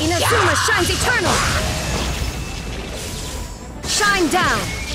Inazuma shines eternal! Shine down!